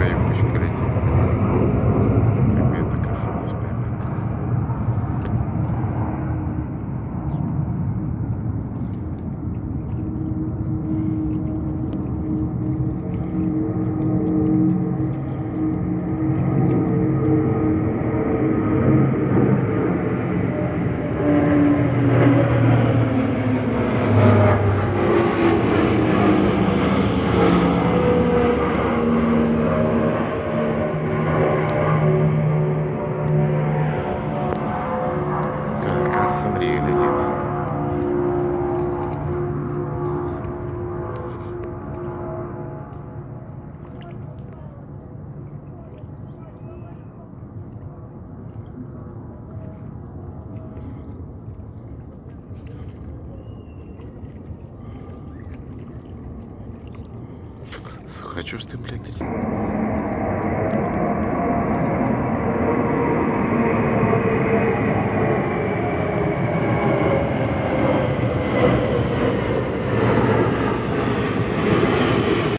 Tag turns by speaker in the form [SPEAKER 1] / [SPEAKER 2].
[SPEAKER 1] рублей в летит. з мрії летіти. Хочу ж ты, блядь,